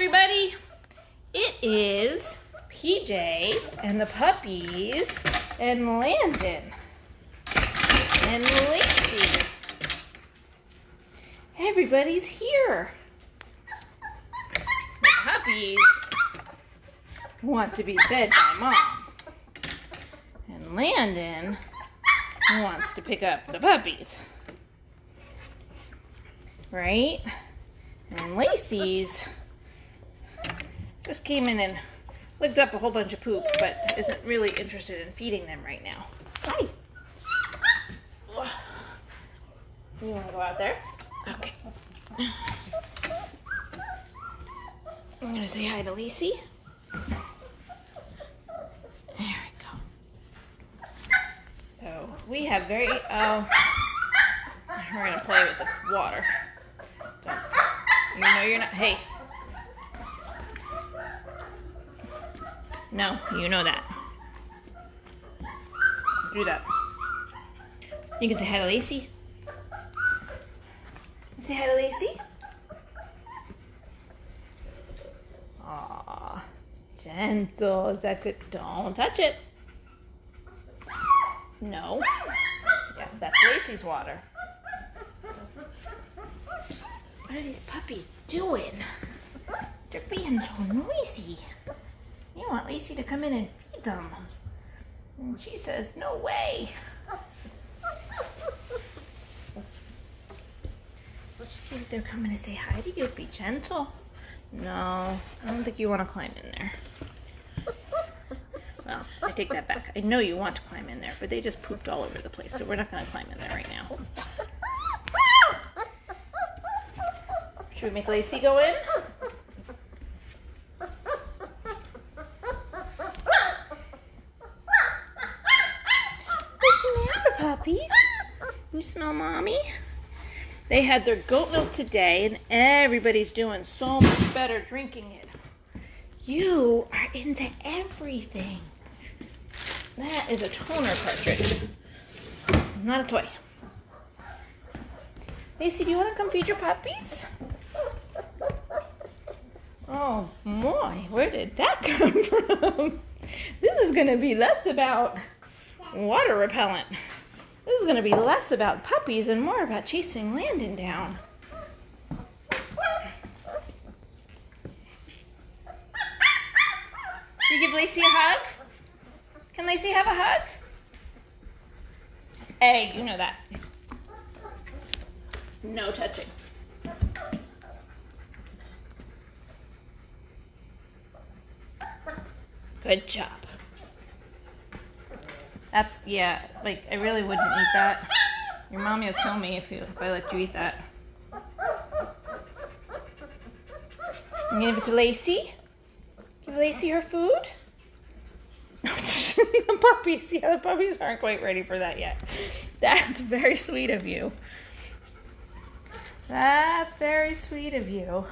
everybody. It is PJ and the puppies and Landon and Lacey. Everybody's here. The puppies want to be fed by mom. And Landon wants to pick up the puppies. Right? And Lacey's just came in and licked up a whole bunch of poop, but isn't really interested in feeding them right now. Hi. You want to go out there? Okay. I'm going to say hi to Lacey. There we go. So we have very, oh, we're going to play with the water. Don't, you know you're not, hey. No, you know that. Do that. You can say hi to Lacey. Say hi to Lacey. Aw, gentle. Is that good? Don't touch it. No. Yeah, that's Lacey's water. What are these puppies doing? They're being so noisy. Want Lacey to come in and feed them. And she says, no way. They're coming to say hi to you. Be gentle. No, I don't think you want to climb in there. Well, I take that back. I know you want to climb in there, but they just pooped all over the place, so we're not going to climb in there right now. Should we make Lacey go in? What's the matter, puppies? Smell mommy? They had their goat milk today, and everybody's doing so much better drinking it. You are into everything. That is a toner cartridge, not a toy. Lacey, do you want to come feed your puppies? Oh boy, where did that come from? This is going to be less about water repellent. This is going to be less about puppies and more about chasing Landon down. You give Lacey a hug? Can Lacey have a hug? Hey, you know that. No touching. Good job. That's yeah. Like I really wouldn't eat that. Your mommy will kill me if you if I let you eat that. I'm gonna give it to Lacey. Give Lacey her food. the puppies, yeah, the puppies aren't quite ready for that yet. That's very sweet of you. That's very sweet of you.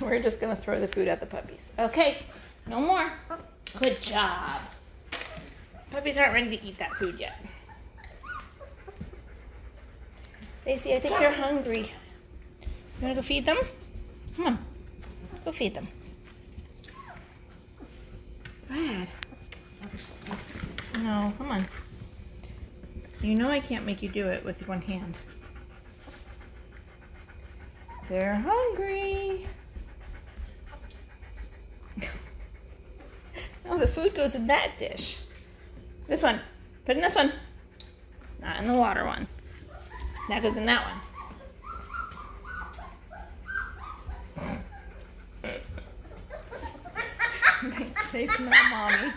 We're just gonna throw the food at the puppies. Okay, no more. Good job. Puppies aren't ready to eat that food yet. Lacey, I think they're hungry. You wanna go feed them? Come on, go feed them. Brad. No, come on. You know I can't make you do it with one hand. They're hungry. Oh, the food goes in that dish. This one. Put in this one. Not in the water one. That goes in that one. they, they smell mommy.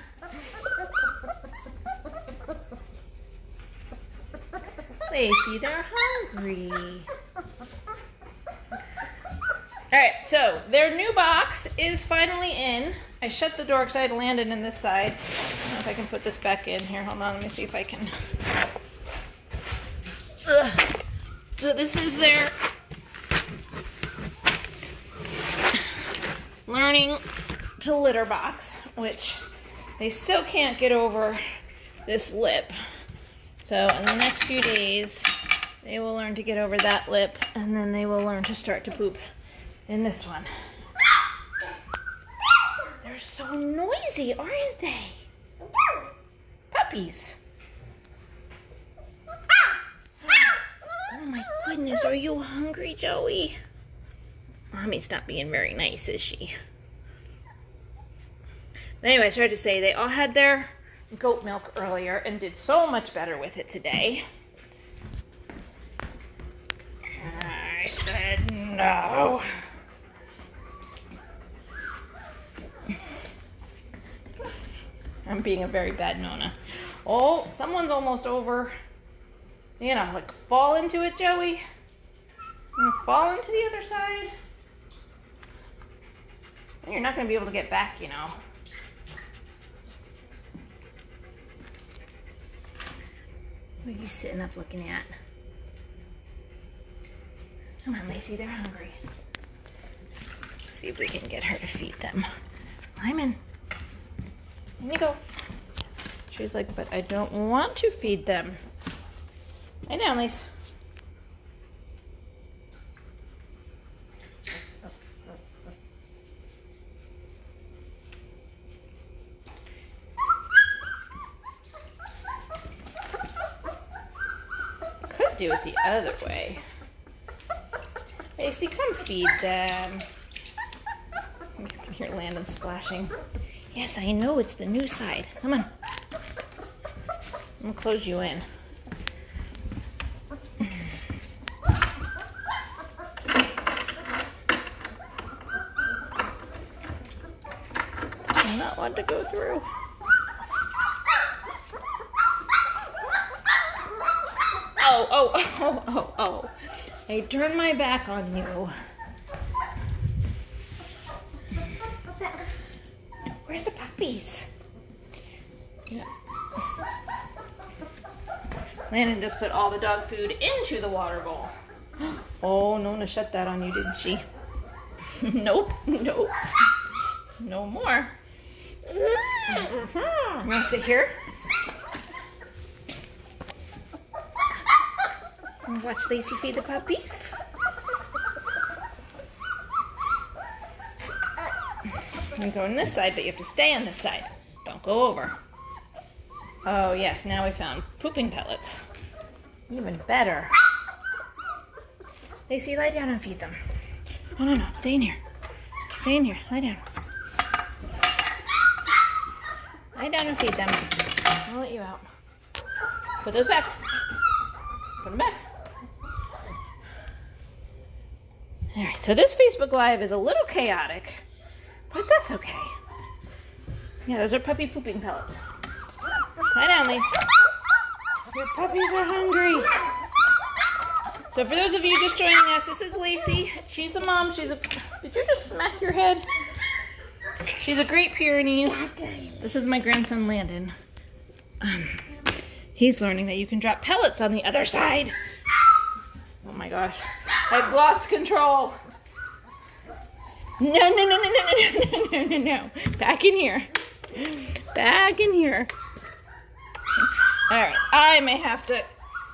Lacey, they're hungry. All right, so their new box is finally in. I shut the door because I had Landon in this side. I if I can put this back in here. Hold on, let me see if I can. Ugh. So this is their learning to litter box, which they still can't get over this lip. So in the next few days, they will learn to get over that lip, and then they will learn to start to poop in this one. So noisy, aren't they? Puppies. Oh my goodness, are you hungry, Joey? Mommy's not being very nice, is she? Anyway, I started to say they all had their goat milk earlier and did so much better with it today. I said no. I'm being a very bad Nona. Oh, someone's almost over. You know, like fall into it, Joey. Gonna fall into the other side. And you're not gonna be able to get back, you know. What are you sitting up looking at? Come on, Lacey, they're hungry. Let's see if we can get her to feed them. Lyman, in you go. She's like, but I don't want to feed them. Lay down, Lace. Could do it the other way. Lacey, come feed them. You can hear Landon splashing. Yes, I know it's the new side. Come on. I'm gonna close you in. I not want to go through. Oh, oh, oh, oh, oh. I turned my back on you. Where's the puppies? Yeah. Landon just put all the dog food into the water bowl. Oh, Nona shut that on you, didn't she? nope, nope. No more. Mm-hmm. You want to sit here? To watch Lacey feed the puppies? You go on this side, but you have to stay on this side. Don't go over. Oh, yes, now we found pooping pellets. Even better. Lacey, lie down and feed them. No, no, no, stay in here. Stay in here, lie down. Lie down and feed them. I'll let you out. Put those back. Put them back. All right, so this Facebook Live is a little chaotic, but that's okay. Yeah, those are puppy pooping pellets. Lie down, Lacey. Your puppies are hungry. So for those of you just joining us, this is Lacey. She's the mom. She's a. Did you just smack your head? She's a Great Pyrenees. This is my grandson Landon. Um, he's learning that you can drop pellets on the other side. Oh my gosh, I've lost control. No, no, no, no, no, no, no, no, no, no. Back in here. Back in here. All right, I may have to,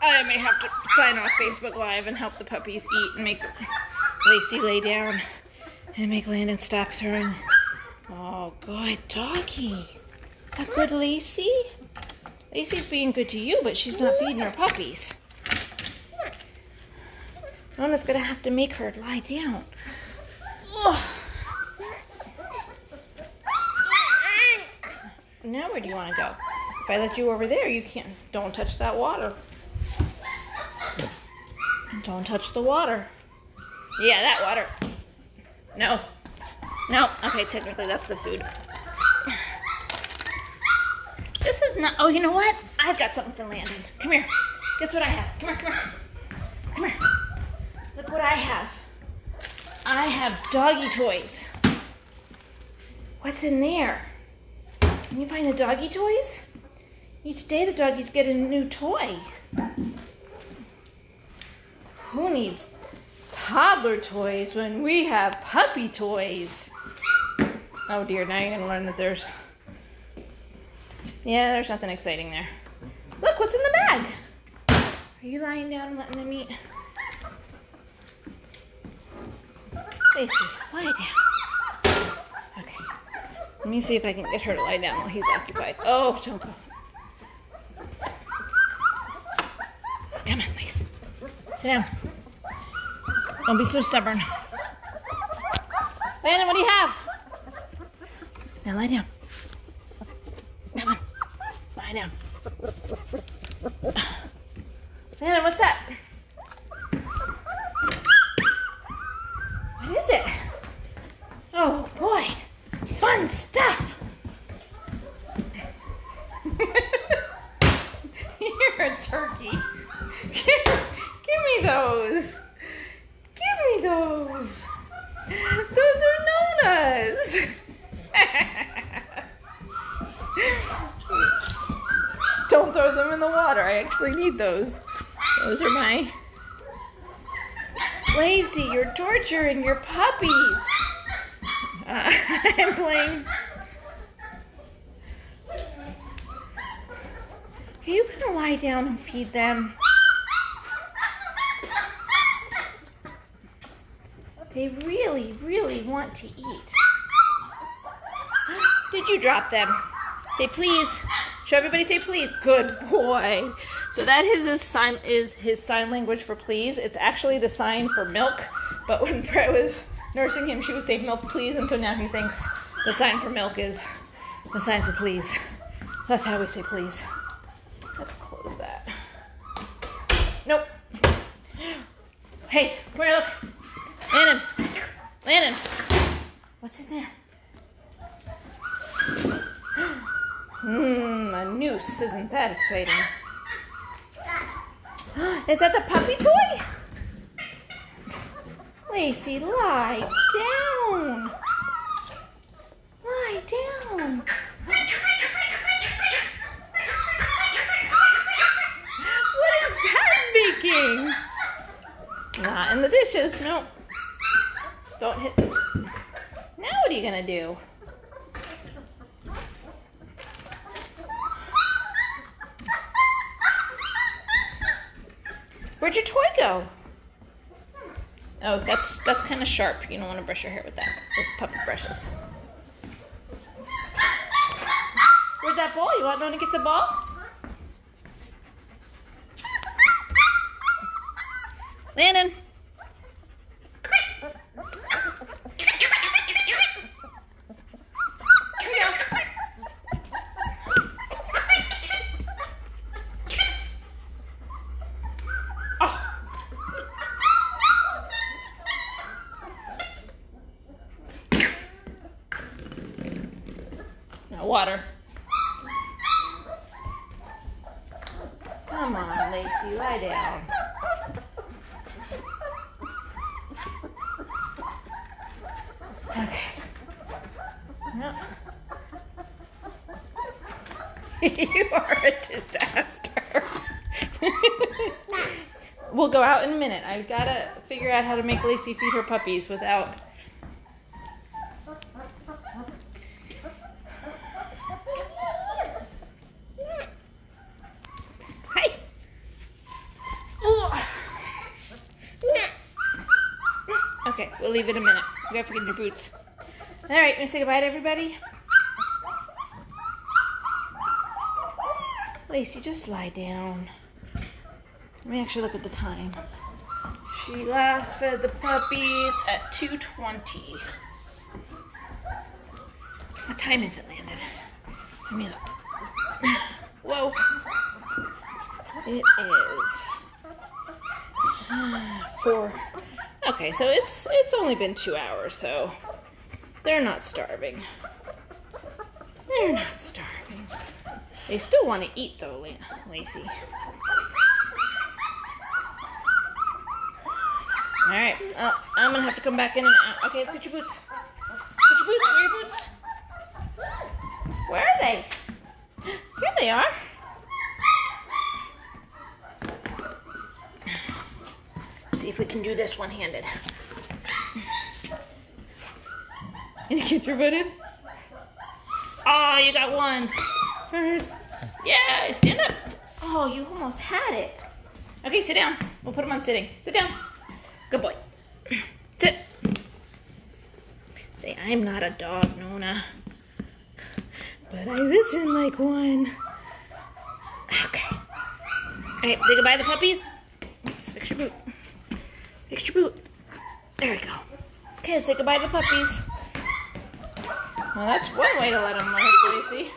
I may have to sign off Facebook Live and help the puppies eat and make Lacey lay down and make Landon stop throwing. Oh, good doggy. Is that good, Lacey? Lacey's being good to you, but she's not feeding her puppies. Nona's gonna have to make her lie down. Now where do you want to go? If I let you over there, you can't. Don't touch that water. Don't touch the water. Yeah, that water. No. No. Okay, technically that's the food. This is not. Oh, you know what? I've got something for Landon. Come here. Guess what I have? Come here. Come here. Come here. Look what I have. I have doggy toys. What's in there? Can you find the doggy toys? Each day the doggies get a new toy. Who needs toddler toys when we have puppy toys? Oh dear, now you're gonna learn that there's. Yeah, there's nothing exciting there. Look, what's in the bag? Are you lying down and letting them eat? Lacey, lie down. Okay. Let me see if I can get her to lie down while he's occupied. Oh, don't go. Come on, Lacey. Sit down. Don't be so stubborn. Landon, what do you have? Now lie down. Come on. Lie down. Landon, what's that? What is it? Oh boy. Fun stuff. You're a turkey. Give me those. Give me those. Those are Nona's. Don't throw them in the water. I actually need those. Those are my. Lacey, you're torturing your puppies. Uh, I'm playing. Are you gonna lie down and feed them? They really, really want to eat. Did you drop them? Say please. Show everybody say please. Good boy. So that is his sign is his sign language for please. It's actually the sign for milk, but when Brett was nursing him, she would say milk please, and so now he thinks the sign for milk is the sign for please. So that's how we say please. Let's close that. Nope. Hey, where look? Landon. Landon. What's in there? Mmm, noose. Isn't that exciting? Is that the puppy toy? Lacey, lie down. Lie down. What is that making? Not in the dishes. Nope. Don't hit. Now what are you gonna do? Where'd your toy go? Oh, that's that's kind of sharp. You don't want to brush your hair with that. Those puppy brushes. Where'd that ball? You want to get the ball? Landon. Water. Come on, Lacey, lie down. Okay. No. you are a disaster. we'll go out in a minute. I've got to figure out how to make Lacey feed her puppies without. Hi. Ooh. Okay, we'll leave in a minute. You gotta forget your boots. All right, gonna say goodbye to everybody. Lacey, just lie down. Let me actually look at the time. She last fed the puppies at 2.20. What time is it, Landon? Let me look. Whoa. It is uh, four. Okay, so it's it's only been two hours, so they're not starving. They're not starving. They still want to eat though, La- Lacey. All right, uh, I'm gonna have to come back in and out. Okay, let's get your boots. Get your boots. Where are your boots? Where are they? Here they are. See if we can do this one-handed. And you get your foot in? Oh, you got one. Yeah, stand up. Oh, you almost had it. Okay, sit down. We'll put him on sitting. Sit down. Good boy. Sit. Say, I'm not a dog, Nona. But I listen like one. Okay. Alright, say goodbye to the puppies. Fix your boot. Your boot. There we go. Okay, say goodbye to the puppies. Well, that's one way to let them know, Lacey.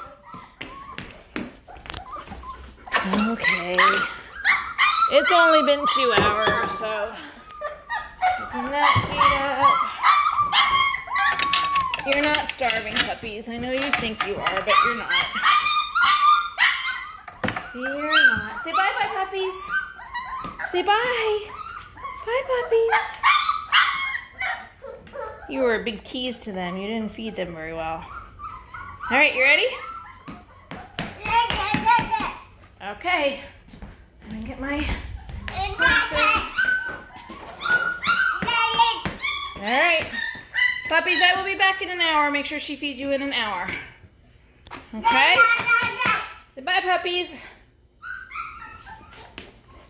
Okay. It's only been two hours, so open that feet up. You're not starving, puppies. I know you think you are, but you're not. You're not. Say bye, bye, puppies. Say bye. Bye, puppies. You were a big tease to them. You didn't feed them very well. All right, you ready? Okay. I'm gonna get my. All right. Puppies, I will be back in an hour. Make sure she feeds you in an hour. Okay? Say bye, puppies.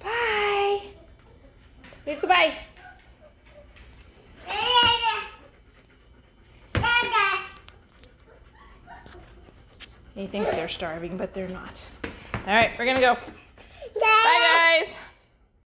Bye. Wave goodbye. They think they're starving, but they're not. All right, we're gonna go. Bye, guys.